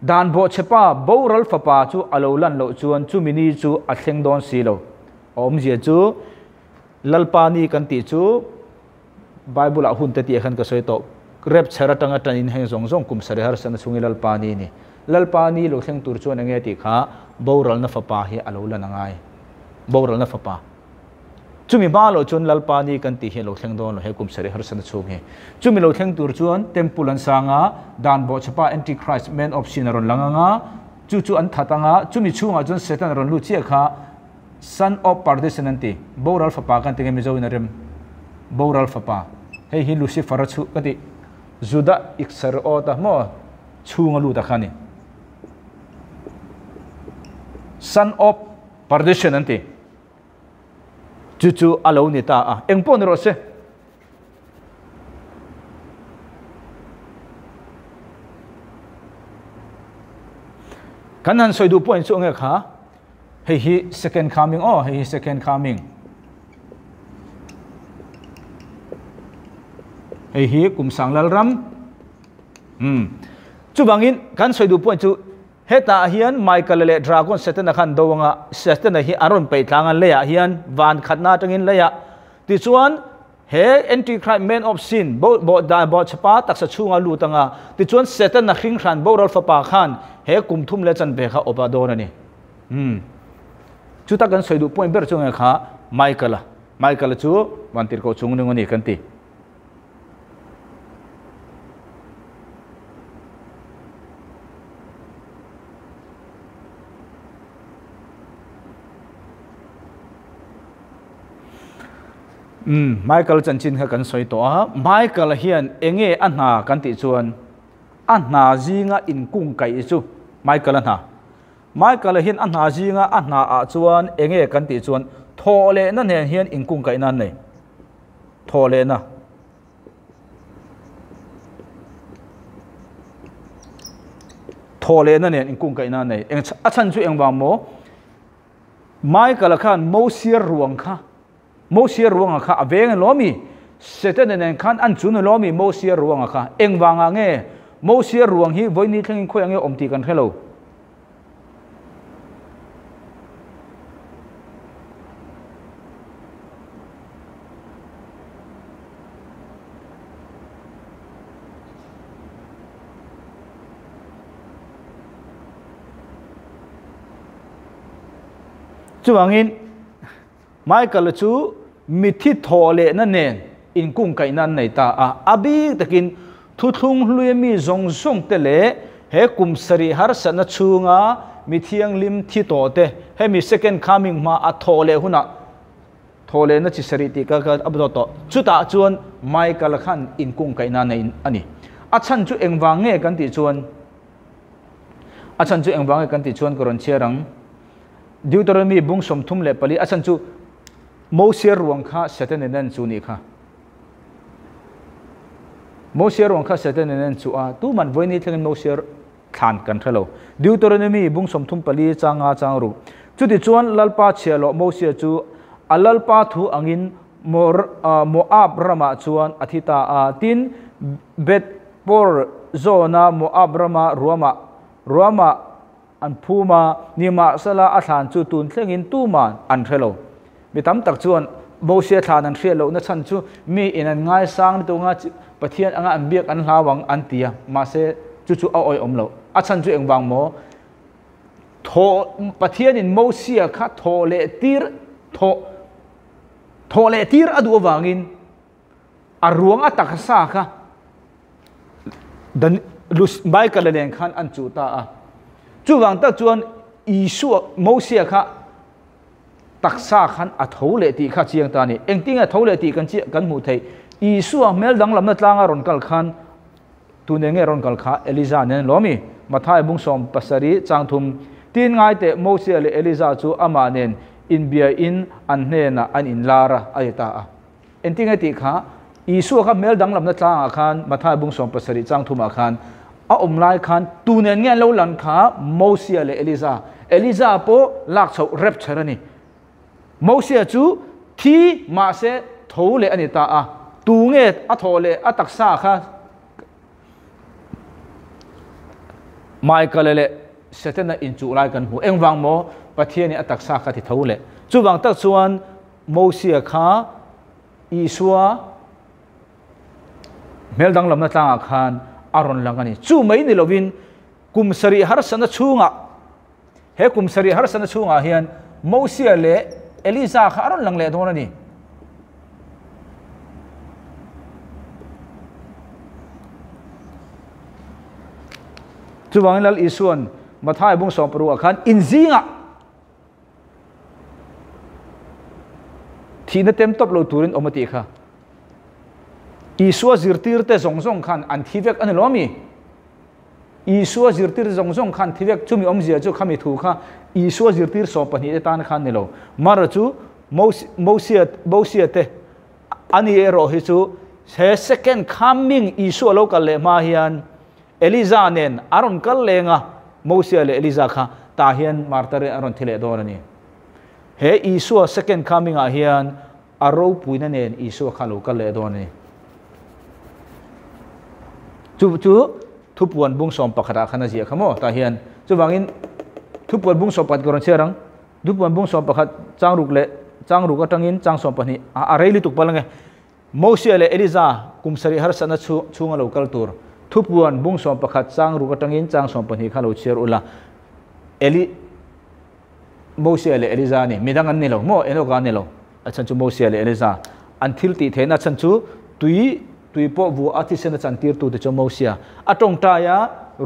dan bo chepa boral fapa chu alolan lo chuan chu mini chu a thleng don si lo. Om je chu lalpani kan ti chu, bible a hun te ti khan ka soi to. Rep chara tanga tan in heng zong zong kum sare har san chungi lalpa ni lalpani lo thleng tur chuan ange ti kha boral na fapa hi alolan angai boral na fapa chumi ba lo chun lal pa ni kan ti he lo thleng don lo he kum sare har san chu nge chumi lo thleng tur chuan temple an sanga dan bo chapa antichrist man of sin ron langa nga chu chu an thata nga chumi chu nga chon satan ron lu chi kha son of perdition anti boral fa pa kan ti mi zo in rem boral fa pa he hi lucifer chu ka ti juda iksar o ta mo chu nga lu ta khani son of perdition anti chu alo ni ta a eng pon ro se kan han soi du point chu nge kha hei hi second coming. Oh hei hi second coming. Hei hi kum sang lal ram. Um chu bangin kan soi du point chu heta hian michael le dragon setan khan dowanga setan hi aron pe tlangan leya hian van khatna tangin leya ti chuan he antichrist man of sin bo bo da bo chapa taksa chunga lu tanga ti chuan setan na khing khan bo rol fa pa khan he kum thum le chan be kha opa don ani um chu ta kan soi du point ber chunga kha michael michael chu wantir ko chung ngani kan um Michael chan chin kha kan soi to Michael hian enge an na kan ti chuan a hna zinga in kung kai chu. Michael an ha Michael hian a hna zinga an na a chuan enge kan ti chuan tho le na ne hian in kung kai nan nei tho le na tho le na ne in kung kai nan nei eng, a chan chu eng wa mo. Michael khan mo sir ruang kha. โมเสียรวงอะค่ะเวงล้อมีเสร็จต่เนี่ยขันอันจุนล้อมีโมเสียรวงอะค่ะเอ็งวางอ่เงี้ยมเสียรวงฮีไว้นี่เข่งคุยอ่เงี้อมตีกันแค่เราจวงอิน Michael chu mi thi tho le na nen, in cung kai nan nei ta. A, abi takin thu thung hlui mi zong zong te le, he kum sari har sana chunga mi thiang lim thi to te. He mi second coming ma a tho le huna. Tho le na chi sari ti ka ka abdo to. Chu ta chuan Michael khan in cung kai nan nei ani. A chan chu eng wang nge kan ti chuan. A chan chu eng wang kan ti chuan koron cherang Deuteronomy bung som thum le pali. A chan chu โมเสสรวงข้าเสด็จในนั้นจูนี่ข้าโมเสสรวงข้าเสด็จในนั้นจูอาตู้มันวันนี้ทั้งโมเสสทานกันเท่าดิวตัวนี้มีบุ้งสมทุนปลีจางอาจางรูจุดที่ชวนลลปาเชียโลโมเสสจูอัลลัลปาทูอังอินโมโมอาบรามาชวนอธิตาอาตินเบ็ดปอร์โซนาโมอาบรามารัวมารัวมาอันพูมานิมาสละอาฐานจูตุนเท่งอินตู้มาอันเท่า mi tam tak chuan bo sia thla nan hriat lo na chan chu, mi in an ngai sang ni to nga pathian anga an biak an hlawang an tia. Ma se chu chu a oi om lo. A chan chu eng wang mo. Tho, pathian in mo sia kha, tho le tir, tho tho le tir adu wangin a ruang a tak sa kha. Dan lus bai ka len khan an chu ta a. Chu wang ta chuan isu mo sia kha taksa khan a thấu le ti kha chiang ta ni. Eng ting a tho le ti kan chi kan mu thei. I su a mel dang lam na tlanga ron kal khan tu ne nge ron kal kha, eliza ne lomi. Mathai bung som pasari chang thum. Tin ngai te mo se le eliza chu ama nen. In bia in, an ne na, an in lara ai ta a. Eng ting a e ti kha i su kha mel dang lam na tlanga khan, mathai bung som pasari chang thum a khan. A om lai khan tu ne nge lo lan kha, mo se le eliza. Eliza po lak chau rep charani Moses chú thi mà sẽ thấu lệ anh ta à tu nghe à thổ lệ à đặc sa kha. Mai cái lệ sẽ tên là in chú lại gần hu. Em vang mo và thiên này à đặc sa kha thì thấu lệ chú vang tất chuan Moses kha Isua mel dang lam na tang khan, aron langani chu mai ni lovin kum sari har sana chunga. He kum sari har sana chunga hian Moses le เอลิซาขารอนหลังเลตัวนั่นนี่ทุวันนั้นอิส่วนมาท้ายบุ้งสองปรัวคันอินซิงะที่นั่นเต็มตบเราตูรินอมติค่ะอิส่วนจิรติรเตสงสงคันอันที่เวกอันนี้ล้อมี isua zirtir zong zong khan thivek chumi om zia chu khami thu kha. Isua zirtir so pani e tan khan nilo. Mar chu mosia mosia te ani ero hi chu se second coming isua local le ma hian eliza nen, aron kal lenga mosia le eliza kha. Ta hian martare aron thile dorani he isua second coming a hian aro puina nen isua khalo kal le dorani chu chu thu puan bung som pakhara ah khana zia khamo. Ta hian chu wangin thu puan bung som pat goron cherang thu puan bung som pakhat chang ruk le chang ruk atangin chang som pani. A reili tuk palange. Moses Ale Eliza kum sari har sana chu chunga local tour, thu puan bung som pakhat chang ruk atangin chang som pani khalo cher ula. Eli Moses Ale Eliza ni. Midang an nilo mo eno ga nilo achan chu Moses Ale Eliza. Until ti thena chan chu tui tui po vu ati sena chan tir tu te cho mosia atong ta ya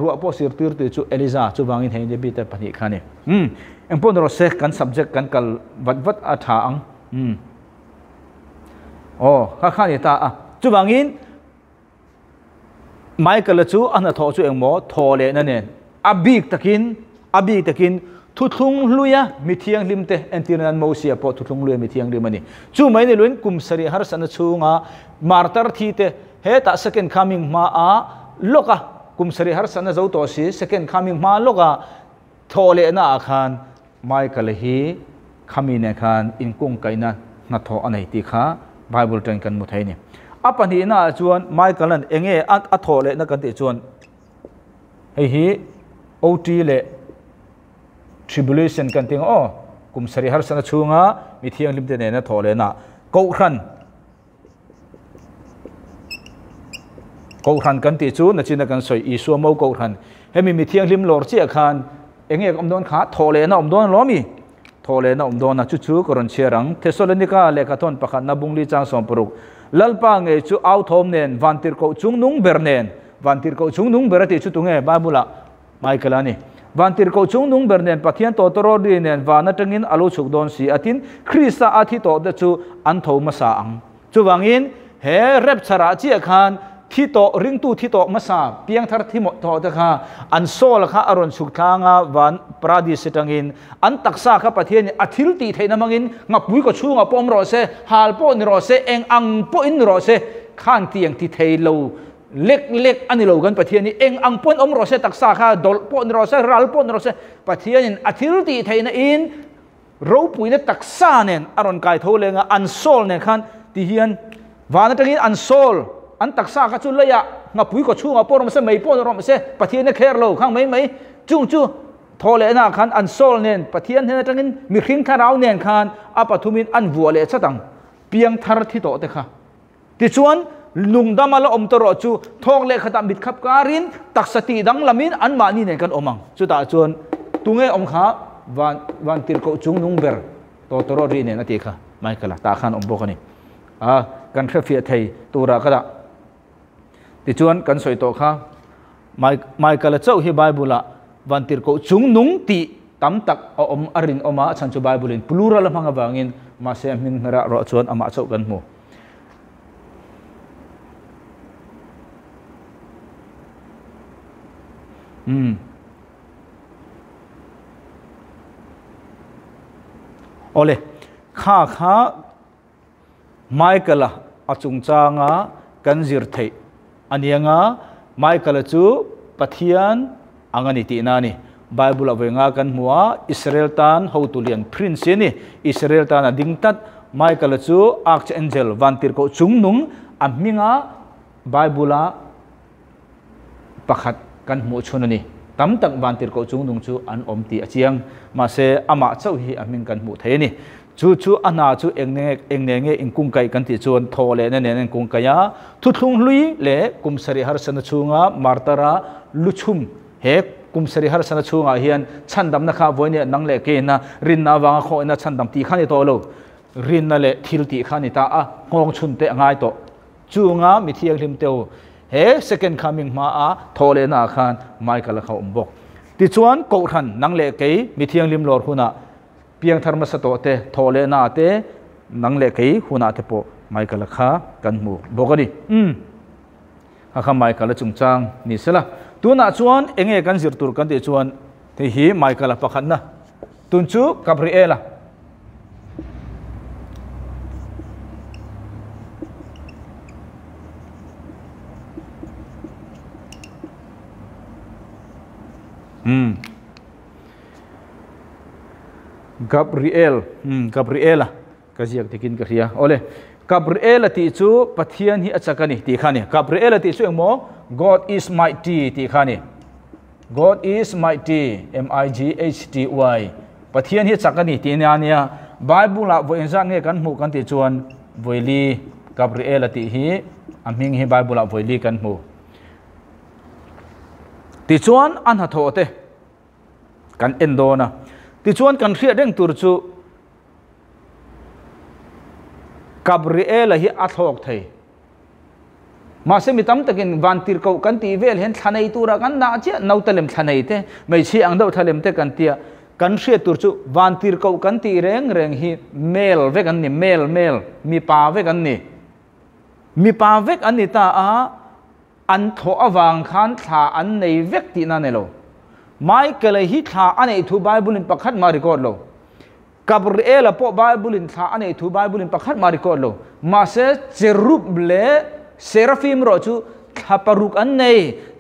ruwa po sir tir tu chu eliza chu wangin hein debi te pani khane hm em pon ro se kan subject kan kal vat vat a tha ang. Hm oh kha kha ni ta a. Chu wangin michael chu an tho chu engmo tho le na ne. Abik takin abik takin thu thung luya mi thiang lim te entiran mo sia po thu thung luya mi thiang lim ani. Chu mai ne luin kum sari har san chunga, martar thi te, he ta second coming ma a, loka. Kum sari har san zo to si, second coming ma loka. Thole na khan Michael kal hi, khami ne khan in kung kaina na na tho anh ti kha, bible tan kan mu thai ni. Apani na chuan mai kalan enge a lệ na kan ti chuan. Hei hi ot le tribulation kan ting Oh, kum sari har sana chunga mi thiang lim te ne na thole na. Ko khan ko khan kan ti chu na china kan soi isu mo ko khan hemi mi thiang lim lor chi khan. Enge om don kha thole na om don lo mi. Thole na om don na chu chu koron cherang thessalonica le ka thon pakhat na bungli chang som puruk. Lalpa nge chu au thom nen vantir ko chung nung bernen vantir ko chung nung berati chu tunge babula วันติรกูจุงนุ่งเบรเนนปะเทียนตัวตรอดีเนนวานัตงินอารมณ์ฉุกดอนสีอาทินคริสต์อาทิตย์ตัวเดจูอันทูมาสาอังจูวังอินเฮเรบชราเจียคานที่โตริงตู้ที่โตมาสาเพียงทารที่หมดโตตะค่ะอันโซละค่ะอรุณสุขทางวันปราดิสตังอินอันตักษาค่ะประเทศอธิลตีเทยนมังอินงับปุ้ยก็ชูงับปอมรอเซฮัลปอนรอเซเองอังปอินรอเซข้างเตียงที่ไทโล เล็กเล็กอันนี้เรากันประเทศนี้เองอังปนอมรสเซตักซาค่ะดอลปนรสเซรัลปนรสเซประเทศนี้อธิรติไทยนะอินรูปุยเนี่ยตักซาเนี่ยอารอนกายทั่วเลยงอันโซลเนี่ยขันที่เฮียนวานตะกินอันโซลอันตักซาค่ะชุนเลยอะงับปุยก็ชูงับปนรมเซไม่ปนรมเซประเทศนี้แค่เราข้างไม่ไม่จุ้งจุ้ทั่เลยนะขันอันโซลเนี่ยประเทศนี้ตะกินมีขิงข้าราวเนี่ยขันอปัทุมินอันวัวเลยซะตังเพียงทารที่โตเด็กค่ะที่ชวน om toro chu thong le khata mit khap karin, taksati dang lamin an ma ni ne kan omang. Chu ta chuan tunge om kha, van van tir ko chung nung ber. To toro ri ne na ti kha. Mai kala ta khan om bokani a, kan kha fi thei tura kada ti chuan kan soi to kha. Mai mai kala chau hi bible van tir ko chung nung ti tam tak om arin oma chan chu bible in plural hanga wangin ma se min ra ro chuan ama chau kan mu ừ ole kha kha michael a chung changa kan zir thei anianga michael chu pathian angani ti na ni. Bible awenga kan muwa israel tan ho tulian prince ni. Israel tan ading tat michael chu archangel vantir ko chung nung aminga bible pakhat kan mu chun ni tam tak ban tir ko chung dung chu an om ti achiang. Ma se ama chau hi amin kan mu the ni chu chu ana chu eng ne eng ne nge ing kung kai kan ti chuan tho le ne ne kung kaya thu thung lui le kum sari har san chunga, martara, luchum, he kum sari har san chunga hian chandam na kha voine nang le ke na. Rin na wanga kho na chandam ti khani to lo. Rin na le thil ti khani ta a. Ngong chun te ngai to. Chunga mi thiang lim teo. He second coming ma a thole na khan michael kha umbok ti chuan ko khan nang le ke mi thiang lim lor huna piang tharma sa to te thole na te nang le ke huna te po michael kha kan mu bokani um ha kha michael chung chang ni sela tu na chuan enge kan zir tur kan ti chuan thì hi Michael pakhat na tun chu Gabriela hmm. Gabriel. Hmm Gabriela. Kaziak tikin ka ria ole Gabriela ti chu pathian hi achakani ti khani. Gabriela ti chu emo God is mighty ti khani. God is mighty M I G H T Y. Pathian hi chakani ti nia nia. Bible la vo enza nge kan mu kan ti chuan voili Gabriel ti hi aming hi Bible la voili kan mu ti chuan an hatho te. Kan endo na. Ti chuan kan khria deng tur chu Gabriel hi a thok thei. Mà sẽ mi tâm takin van tir ko kan ti vel hen thanei tura kan na che nau talem thanai te. Mai chi ang do thalem te kan tia. Kan hria tur chu van tir ko kan ti reng reng hi mel ve kan ni, mel mel. Mi pa ve kan ni. Mi pa ve kan ni ta a อันทอวังขันท่าอันในวิกตินั่นเองโลไม่เกลฮิท่าอันไนทูบาบบุลินประคัดมาริกอดโลกับเอลปอบาบบุลินท่าอันไนทูบาบบุลินประคัดมาริกอดโลมาเสจรูปเลเซราฟิมรอจูทับปรุกอันใน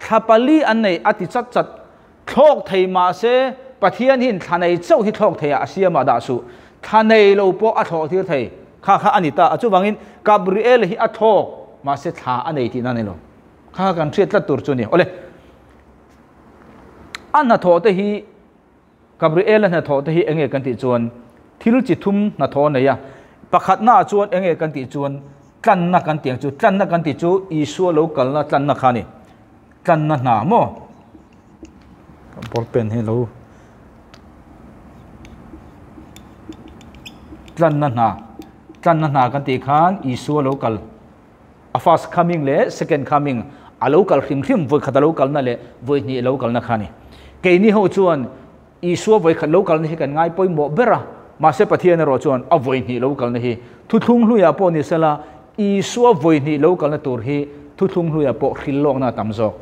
ทับปลีอันในอติจัดจัดทอกไทยมาเสปะเทียนหินท่านในเจ้าที่ทอกไทยอาเซียมาดาสุท่านในโลปออัทอที่ไทยข้าข้าอันนี้ตาอาจูบังอินกับเอลฮิอัทอกมาเสท่าอันไนที่นั่นเองโล kan thriat la tur chu ni ole an na tho te hi gabriel na tho te hi enge kan ti chuan thil chi thum na tho ne ya pakhat na chuan enge kan ti chuan tlan na kan tiang chu tlan na kan ti chu isu lo kal na tlan na khani tlan na na mo ball pen he lo tlan na na tlan na na kan ti khan isu lo kal a first coming le second coming อาลูกลขิมขิมวยขัดลูกลนั่นแหละวยนี่ลูกลนักขันนี่เกนี่เขาชวนอีสัววยขัดลูกลนี่กันง่ายไปหมดเบระมาเสพที่นั่นรกชวนเอาวยนี่ลูกลนี่ทุทุ่งลุยอปนี่เสละอีสัววยนี่ลูกลนั่นตัวฮีทุทุ่งลุยอปขิลลงน่าตำมจอก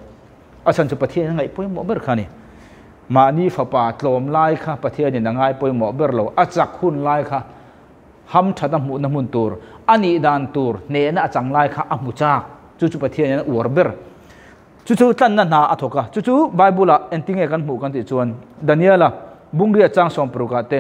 อาจารย์จะปฏิญาณง่ายไปหมดเบระขันนี่มานี่ฝาป่าโลมไล่ค่ะปฏิญาณง่ายไปหมดเบระเราอาจักคุณไล่ค่ะหำชัดมุนมุนตัวอันนี้ดันตัวเนน่าจังไล่ค่ะอมุจัก chu chu pathian ur ber chu chu tan na na athoka chu chu bible a entinge kan mu kan ti chuan daniela bungria chang som pruka te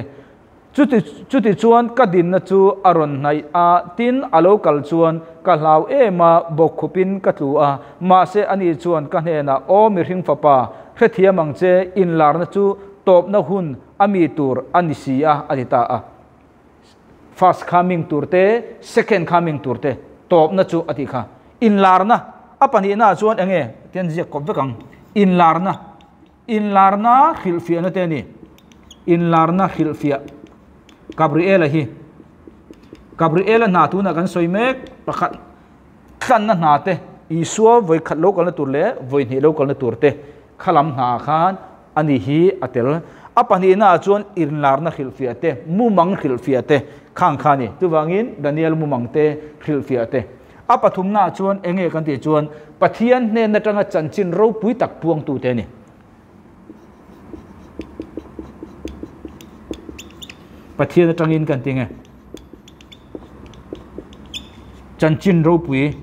chú chuti chuan ka din na chu aron nai a tin alo kal chuan ka hlau e ma bok khupin ka tu a ma se ani chuan ka hne na o mi hring pha pa khe thiamang che in lar na chu top na hun ami tur ani si a adita a first coming tour te second coming tour te top na chu ati in lar na apani na chuan enge ten ji ko vekang in lar na in lar na khil fi na te ni in lar na khil fia Gabriel hi Gabriel na tu na kan soi mek pakhat khan na na te isua voi khat lo kal na tur le voi ni lo kal na tur te khalam na khan ani hi atel apani na chuan irlar na khil fiate mumang khil fiate khang khani tu wangin daniel mumang te khil fiate apathum na chuan, enge kan ti chuan. Pathian ne na tanga chanchin ro pui tak puang tu te ni. Pathian atangin kan tinge chanchin ro pui.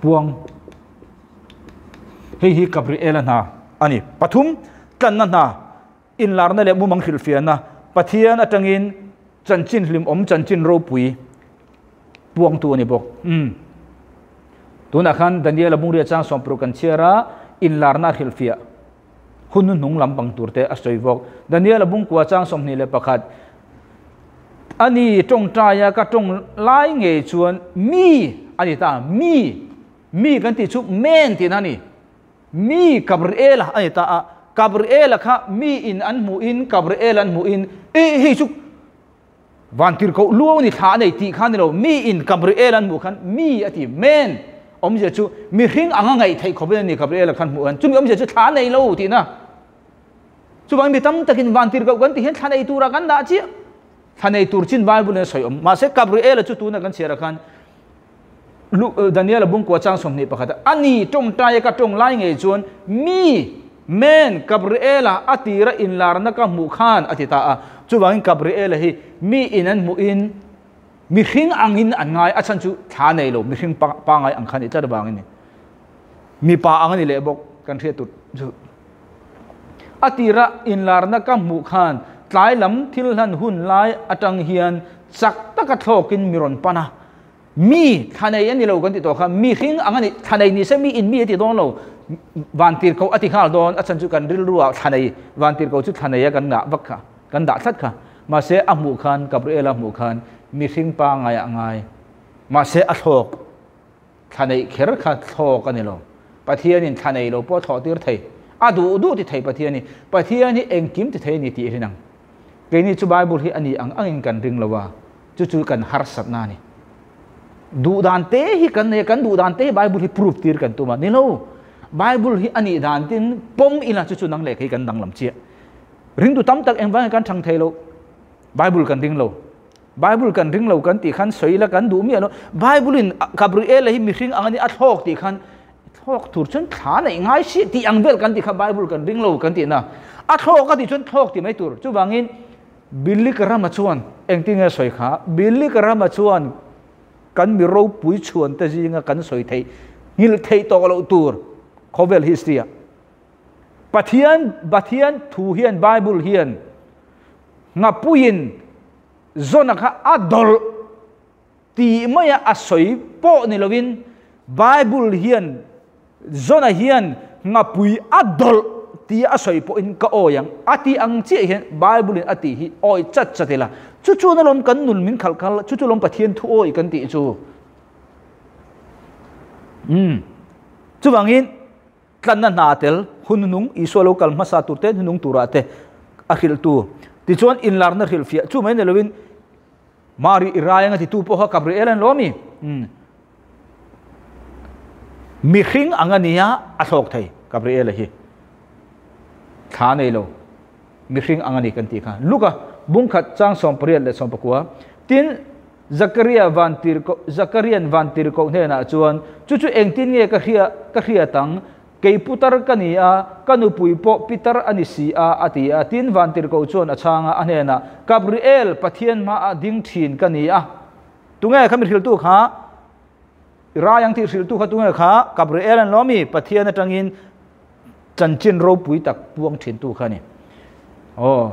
Puang. Hei hi gabriel na ani, pathum tlan na na in lar na le mu mang khil fian na. Pathian atangin chanchin hlim om chanchin ro pui. Puang tu ani bok. Um tuna khan daniel abung ria chang som pro kan chiara in larna hilfia hunu nung lampang turte asoivok daniel abung kwa chang som ni le pakhat. Ani tong traya ka tong lai nge chuan mi ani ta mi. Mi kan ti chu men ti nani mi gabriel ani ta กับเอลค่ะมีอินอันมูอินกับเอลันมูอินเอฮิชุกวันที่เขาล้วนี่ขาในตีขานี่เรามีอินกับเอลันมูขันมีอะไรเมนอมจะชูมีหิงอ่างไงไทยขบเนี่กับเอลันขันมูอันจุ่มอมจะชูขาในเราทีนะชุบัมมีตั้มต่กินวันที่เขากันที่เห็นขาในตัวรักันนะจีขาในตัวจินไาเบุลเนี่ยสอยอมมาเสกกับเอลันชุตัวนักันเสียรักันลูกดานิเอลบุ้งกัวจังสมนี่ปะคขัดอันนี้ตรงใจกับตรงไล่ไงจวนมี เมนกับเรเอลาอติระอินลารนักมุขานอติตาจูวังกับเรเอลาฮีมีอินันมุอินมิขิงอังอินอันไงอชันจูทานในโลมิขิงปังไงอังคันอิจารบังอินมีปาอังนี่เลยบอกกันเทียตุจูอติระอินลารนักมุขานหลายลำทิลันหุนหลายอัจังเฮียนสักตะกะโทกินมิรอนปานะมีทานเอันี่เรากันติดตัวครับมีขิงอังอันนี้ทานในนี่ใช่มีอินมีอติดตัวเรา van tir ko ati khal don achan chu kan ril ruwa thanei van tir ko chu thanei kan nga vak kha, kan da that kha. Ma se ah amu khan gabriel amu khan mi khing pa ngai ngai. Ma se a thok thanei kher kha thok ani lo. Pathian in thanei lo, po tho tir thei a ah du du ti thei pathian ni pathian ni eng kim ti thei ni ti rinang ke ni chu bible hi ani ang angin kan ring lawa chu chu kan har sat na ni. Du dan te hi kan ne kan du dan te bible hi proof tir kan tuma ni lo bible hi ani dan tin pom ina chu chu nang le kai kan dang lam chia. Ring du tam tak em wang kan thang thailo bible kan ding lo. Bible kan ring lo kan ti khan soila kan du mi ano. Bible in gabriel hi mi ring angani at thok ti khan. Thok tur chun thla nei ngai si ti ang vel kan ti kha bible kan ring lo kan ti na. A thok ka ti chun thok ti mai tur. Chu wangin billi karama chuan. Eng ti soi kha billi karama chuan. Kan mi ro pui chuan te jinga kan soi thei. Ngil thei to lo tur khovel history. Pathian bathian thu hian bible hian. Nga puin zona kha adol. Ti maya asoi, po ni lovin bible hian, zona hian nga pui adol. Ti asoi po in ka oyang. Ati ang chi hian, bible ati hi oi chat chatela chu chu na lom kan nun min khal khal chu chu lom pathian thu oi kan ti chu. Hmm. Um chu wangin tlan na natel hun nung iso lo kal masa tur te nung turate. Akhil tu. Ti chuan in lar na khil fia. Chu mai ne lovin mari iraya nga ti tu po ha gabriel an lomi hmm. mi khing angania athok thai gabriel hi. Tha nei lo. Mi khing angani kan ti kha. Luka bung khat chang som priel le som pakua. Tin zakaria van tir ko zakarian van tir ko ne na chuan. Chu chu eng tin nge ka khia ka khia tang. Ke putar kania kanu pui po peter ani si a ati a tin van tir ko chuan a changa ane na gabriel pathian ma a ding thin kania tunga khamir hil tu kha ra yang ti hil tu kha tunga kha gabriel an lomi pathian atangin chanchin ro pui tak puang thin tu kha ni oh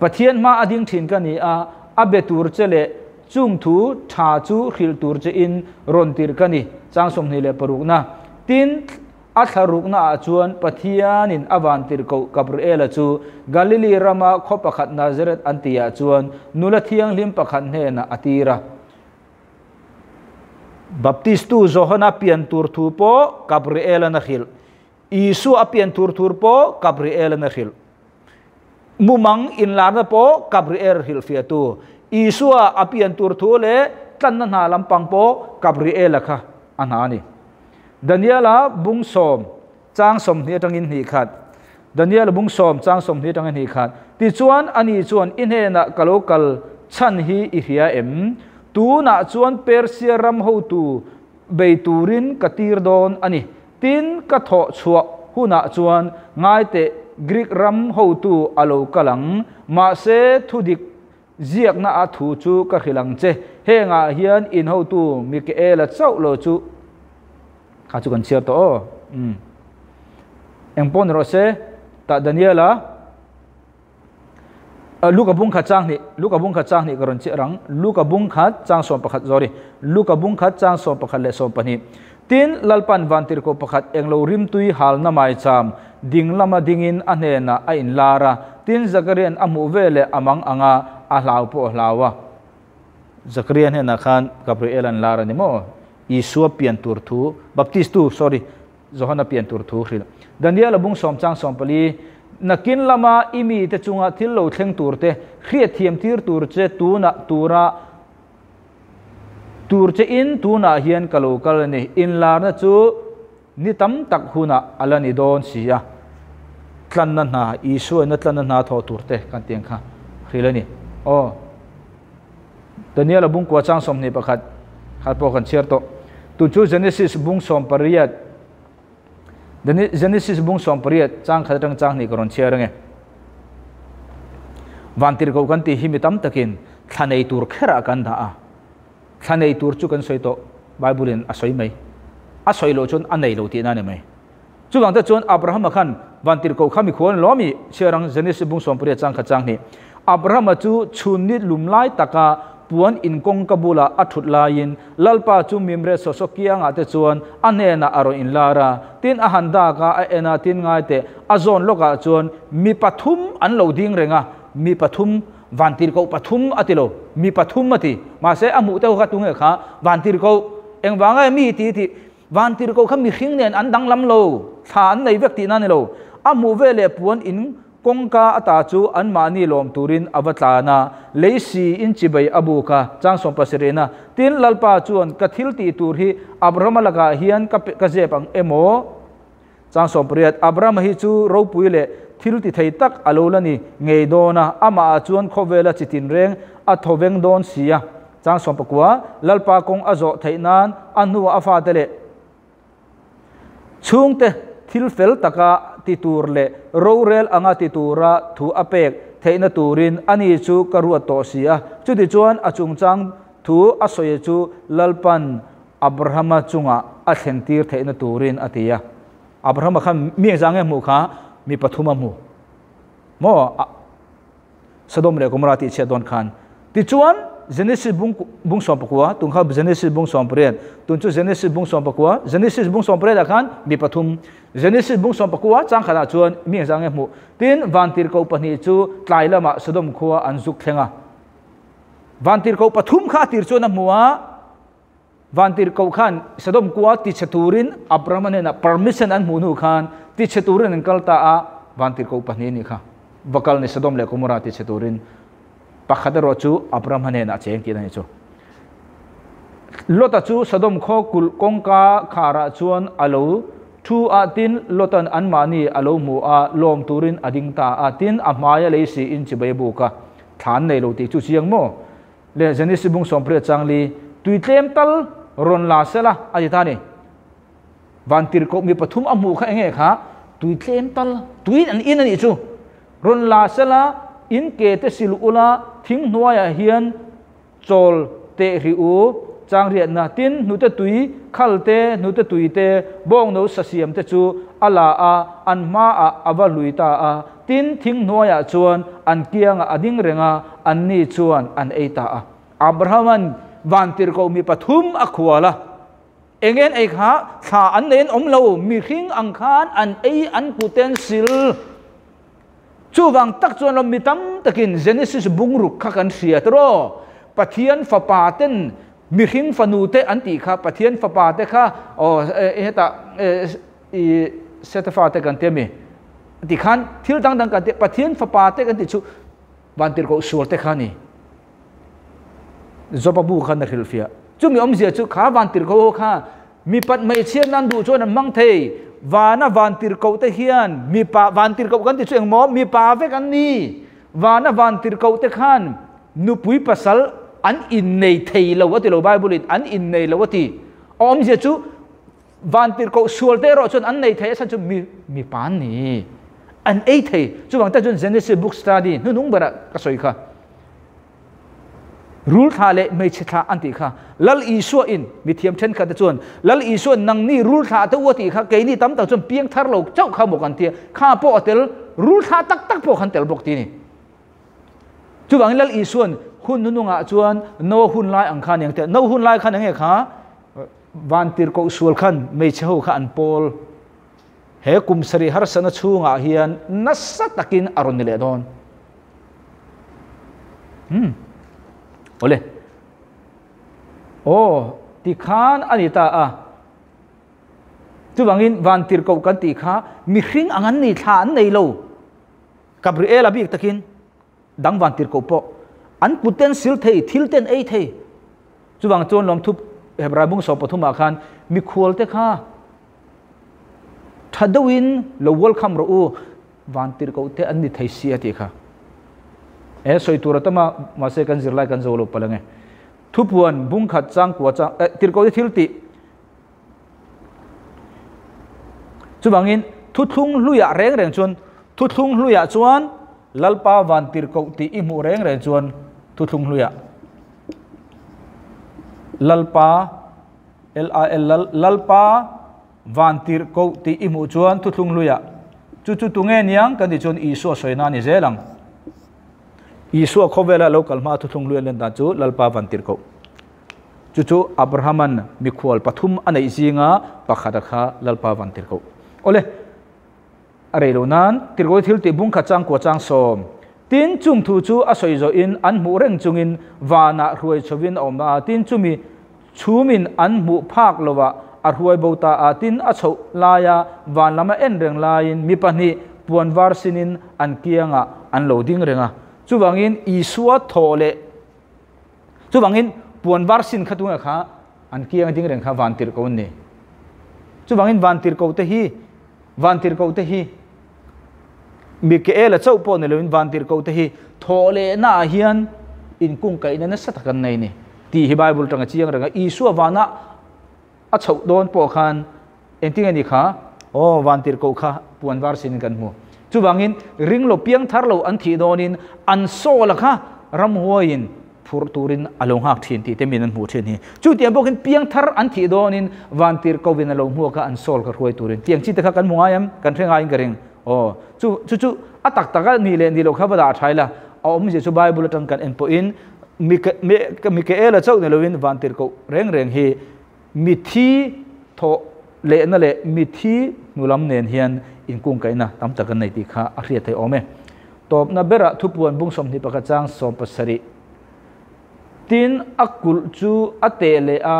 pathian ma ading thin ka ni a abe tur chele chung thu tha chu khil tur che in ron tir ka ni จางสมนี่เลยปรุกนะตินอัธรุกนะอาจวนปัทยานินอวันติรกกับเรลจูกาลิลีรามาขบประคัดนาซเรตอันติอาจวนนุลเทียงลิมประคัดเนนะอติระบัพติสตูโจฮนาเปียนทูร์ทูโปกับเรลนะฮิลอิสูอเปียนตูร์ทูโปกับเรลนะฮิลมุมังอินลานะโปกับเรลฮิลฟิตูอิสูอเปียนทูร์ทูเลตันนันหาลำปังโปกับเรลค่ะ อันหานี่ดานิเอลบุงสมจ้างสมนี่ตังอินหีขัดดานิเอลบุงสมจ้างสมนี่ตังอินหีขัดติจวนอันนี้จวนอินเฮนักะโลกลชันฮีอิฮิเอ็มตูนักจวนเปอร์เซียรัมฮูตูเบตูรินกตีรดอนอันนี้ตินกะทอชวกหุนะจวนไงเตกริกรัมฮูตูอโลกะลังมาเซทุดิก ziak na a thu chu ka khilang che. He nga hian in ho tu mi ke ela chau lo chu. Kha chu kan chia to um eng pon ro se, ta daniela luka bung kha chang ni, luka bung kha chang ni karon che rang. Luka bung kha chang som pakhat zori luka bung kha chang som pakhat le som pani. Tin lalpan vantir ko pakhat englo rim tui hal na mai cham. Ding lama dingin anena a in lara. Tin zakarian amu vele amang anga a hlau po hlawa zakarian hena khan gabriel an lara ni mo. Isu pian tur thu. Baptist tu, sorry, johana pian tur thu khil daniel abung som chang som pali. Nakin lama imi te chunga thil lo thleng tur te. Khria thiam thir tur che tu na tura. Tur che in tu na hian kalo kal ni. In lar na chu ni tam tak huna alani don sia tlan na na isu na tlan na na tho turte kan tiang kha. Ờ. khilani o là abung kwa chang som này pakhat har po kan share to tu chu genesis bung som pariat genesis bung som pariat trang trang này còn chia share van tir ko kan ti himitam takin thanei tur khera kan da a thanei tur chu kan soi to bible in asoi mai asoi lo chun anei lo ti na ne mai chu gang ta chun abraham khan vantir ko khami khon lomi cherang genesis bung som pariat chang kha chang ni abraham chu chun ni lumlai taka puan in kong kabula athut lain. Lalpa chu mimre sosokia nga te chuan anena aro in lara. Tin a handa ka a ena tin ngai te, azon loka chuan, mi pathum an lo ding renga. Mi pathum, vantir ko pathum atilo mi pathum mati ma se amu te kha tunge kha, vantir ko engwanga mi ti ti. Vantir ko kha mi khing nen an dang lam lo. Tha an nei vek ti na ni lo. Amu vele puan in kong ka ata chu an mani lom turin avatlana leisi in chibai abuka chang som pasirena tin lalpa chuan kathil ti tur hi abraham laga hian ka ka jepang emo chang som priat abraham hi chu ro puile thil ti thei tak alolani ngei dona ama chuan khovela chitin reng a thoveng don sia chang som pakwa lalpa kong azo theinan anhu afa tele chungte thil fel taka ti tur le ro rel anga ti tura thu apek, theina turin ani chu karua to sia. Chu ti chuan achung chang thu asoi chu lalpan abrahama chunga a thentir theina turin atia. Abrahama kham mi zange mu kha, mi pathuma mu. Mo sadom le gomora che don khan. Ti chuan Genesis bung bung som pakwa tung kha Genesis bung som pren tung chu Genesis bung som pakwa Genesis bung som pren akan bi pathum Genesis bung som pakwa chang khana chuan mi jang e mu tin vantir ko pani chu tlai lama sodom khuwa anzuk thenga vantir ko pathum kha tir chu na muwa vantir ko khan sodom kuwa ti chaturin abramane na permission an munu khan ti chaturin kalta a vantir ko pani ni kha bakal ni sodom le kumura ti chaturin pakhata ro chu abram hane na cheng ti na chu lota chu sadom kho kul kongka khara chuan alo thu a tin lotan an mani alo mu a lom turin ading ta a tin a maya le si in chi bai bu ka than nei lo ti chu chiang mo le jani si bung som pre chang li tui tlem tal ron la sela a ti ta ni van tir ko mi pathum a mu kha enge kha tui tlem tal tui an in ani chu ron la sela in ke te sil ula thính nuôi à hiền chol tệ ri u chẳng riêng na tin nu te tui, khal te nu te tui te bong no sa siam te chu ala a, an ma a ava lui ta a. Tin thing nuaya ah chuan, an kiang ading renga an ni chuan, an eita a. Abrahaman van tir ko mi pathum akhwala engen ei kha tha an nen om lo, mi khing ang khan, an ei an puten sil. Chu wang tak chuan lo mi tam takin genesis bungruk kha kan sia tro pathian fa pa ten mi fanu te an ti kha pathian fa pa te kha o e ta e seta fa te kan te mi ti khan thil dang dang kan te pathian fa pa te kan ti chu van tir ko sur te kha ni zopa bu khan na khil fia chu mi om zia chu kha van tir ko kha mi pat mai chian nan du chuan mang thei. Và na van tir ko te hian. Mi pa, van tir ko kan ti chuang mo mi pa ve kan ni. Và na van tir ko te khan. Nu pui pasal an in nei thei lo wa ti lo bible it, an in nei lo wa ti. Om je chu, van tir ko sual te ro chun an nei thei san chu mi mi pan ni. An ei thei. Chu wang ta chun genesis book study. Nu nung bara ka soi kha. รูลทาเลไม่ชิตาอันติค่ะลัลอีส่วนอินมีเทียมเช่นกันจวนลัลอีส่วนนังนี่รูลทาตัวติค่ะเกนี่ตั้มตั้งจนเพียงทารกเจ้าข้าบอกกันเตียข้าพ่อเตลรูลทาตักตักพ่อขันเตลบอกทีนี่จู่วังลัลอีส่วนหุ่นนุ่งอะจวนโนหุ่นไลาอังคารอย่างเตโนหุ่นไลายขันอย่างเงี้ยค่ะวันตีรกอุสวลขันไม่เช่าอันโพลเฮกุมสรีหารสนชูงอะเฮียนนัสตักินอรุณเลดอนอืม ti khan ani ta a tu bangin van tir ko kan ti kha mi hring angan ni tha an nei lo gabriel abi takin dang van tir ko po an puten sil thei thil ten ei thei chu bang chon lom thup hebra bung so pathuma khan mi khol te kha thadawin lo welcome ro u van tir ko te an ni thei sia ti kha Eh, e soi turatama ma se kan zirlai kan zolo palange eh. thu buồn bung khát trang của trang eh, tir câu thiếu ti. Chu bằng thu thung luya reng reng chun thu thung luya chuan lalpa van tir câu i imu reng reng chuan thu thung luya. Lalpa, l a l lalpa van tir câu i imu chuan thu thung luya. Chu chu tunge niang kan di chuan i soi soina ni zelang isu khovela local ma thu thung luya len ta chu lalpa van tir câu chu chu abrahaman mikhwal pathum anei zinga pakhata kha lalpa van tir câu ole are lo nan tirgo thil ti bung kha chang ko chang som. Tin chung thu chu a soi zo in an mu reng chung in wana ruai chovin om a tin chumi, chumin an mu phak lova, a ruai bota a tin a chho laya van lama en reng lain. Mi pani puan var sinin an kianga, an lo ding renga chuwangin vâng isua thole chuwangin vâng puan var sin khatunga kha an kianga ding reng kha van tir ko ni chuwangin vâng van tir ko te hi. Van tir ko te hi. Mi ke là chau po ne lewin van tir ko te hi. Thole na hian in kung kai na sa takan nei ni ti hi bible tanga chiang ranga isu wana a chau don po khan. Enting ani kha o van tir ko kha puan var sin kan mu chu wangin ring lo piang thar lo an thi donin, an so la kha, ram huain phur turin along hak thin ti te min an mu thin hi. Chu tiam bokin piang thar an thi donin, van tir ko win along hu ka an sol ka ruai turin. Tiang chi te kha kan mungayam kan thenga in garing o, chu chu chu atak taka ni le ni lo kha bada thaila om je chu bible tang kan en po in, mi mi mi ke ela e chau ne lovin van tir ko reng reng hi. Mi thi tho, le na le, mi thi nulam nen hian in kung kai na tam takan nei ti kha a hriat thai ome e. top na bera thupuan bung som ni pakachang som pasari. Tin akul chu ate le a.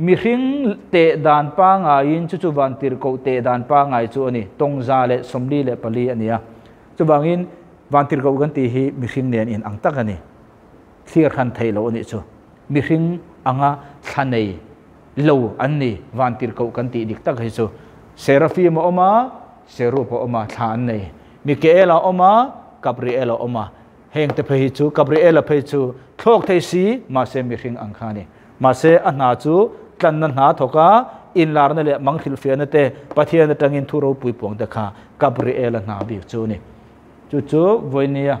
Mi hring te dan pa nga in chu chu van tir ko te dan pa ngai chu ani. Tong za le somli le pali ania chu bangin van tir ko gan ti hi mi hring nen in ang tak ani. Clear khan thei lo ani chu. Mi hring anga thanei lo an ni. Van tir ko kan ti dik tak hi chu seraphim oma Serupa oma than nei mikaela oma, gabriela oma. Heng te phei chu gabriela phei chu thok thei si ma se mi hring ang khani ma se a na chu tlan na na thoka in lar na le mang thil fe na te pathian na tangin thuro pui pong da kha gabriela na bi chu ni chu chu voinia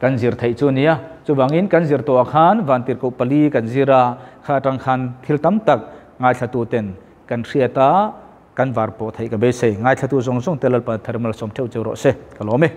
kan zir thei chu nia chu bangin kan zir to khan vantir ko pali kan zira kha tang khan thil tam tak ngai thatu ten kan hriata kan var po thai ka be se ngai thatu zong zong telal pa thermal som theu chu ro se kalome